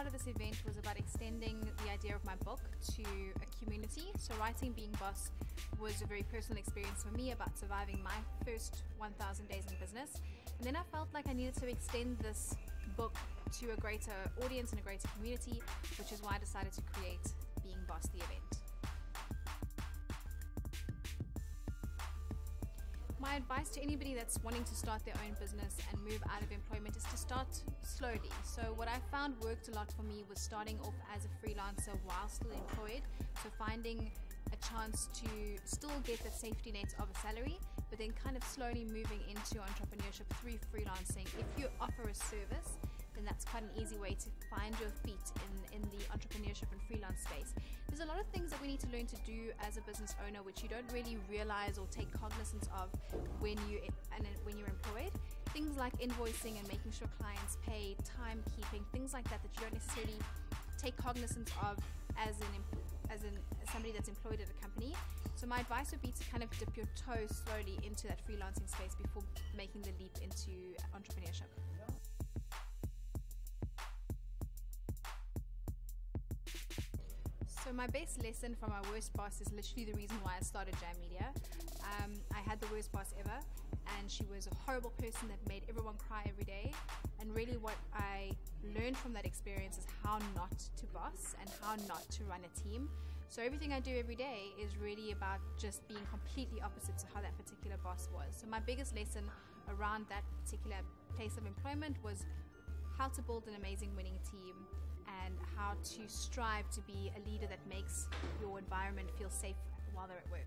part of this event was about extending the idea of my book to a community. So, writing Being Boss was a very personal experience for me about surviving my first 1,000 days in business. And then I felt like I needed to extend this book to a greater audience and a greater community, which is why I decided to create Being Boss, the event. My advice to anybody that's wanting to start their own business and move out of employment is to start slowly. So, what I found worked a lot for me was starting off as a freelancer while still employed. So, finding a chance to still get the safety net of a salary, but then kind of slowly moving into entrepreneurship through freelancing. If you offer a service, then that's quite an easy way to find your feet in, in the entrepreneurship and freelance space. There's a lot of things that we need to learn to do as a business owner, which you don't really realize or take cognizance of when you and when you're employed. Things like invoicing and making sure clients pay, timekeeping, things like that that you don't necessarily take cognizance of as an as an as somebody that's employed at a company. So my advice would be to kind of dip your toes slowly into that freelancing space before making the leap into entrepreneurship. So my best lesson from my worst boss is literally the reason why I started Jam Media. Um, I had the worst boss ever, and she was a horrible person that made everyone cry every day. And really, what I learned from that experience is how not to boss and how not to run a team. So everything I do every day is really about just being completely opposite to how that particular boss was. So my biggest lesson around that particular place of employment was how to build an amazing winning team and how to strive to be a leader that makes your environment feel safe while they're at work.